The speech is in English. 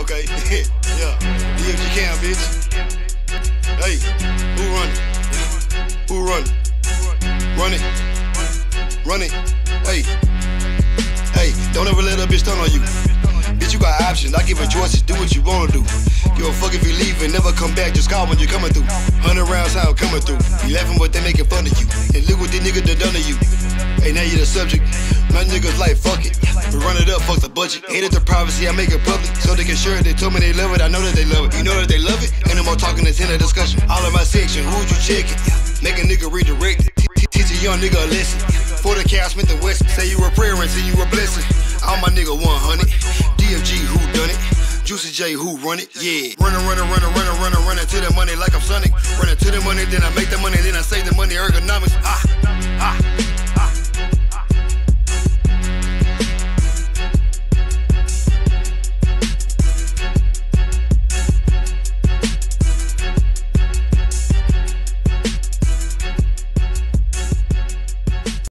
Okay, yeah. DFG Cam, bitch. Hey, who running? Who run'? running? Running. Running. Hey. Hey, don't ever let a bitch stun on you. Bitch, you got options. I give her choices. Do what you wanna do. Give a fuck if you leave and never come back. Just call when you're coming through. Hundred rounds how I'm coming through. You laughing, but they making fun of you. And look what these niggas done done to you. Hey, now you the subject. My niggas like fuck it. We run it up, fuck the budget. Hated the privacy, I make it public. So they can share it. They told me they love it. I know that they love it. You know that they love it. Ain't no more talking, it's in a discussion. All in my section, who would you check it? Make a nigga redirect it. Teach a young nigga a lesson. For the cow, Smith and Wesson. Say you were prayer and say you were blessing. All my nigga 100. DFG, who done it? Juicy J, who run it? Yeah. Running, running, running, running, running, running to the money like I'm Sonic. Running to the money, then I make the money, then I save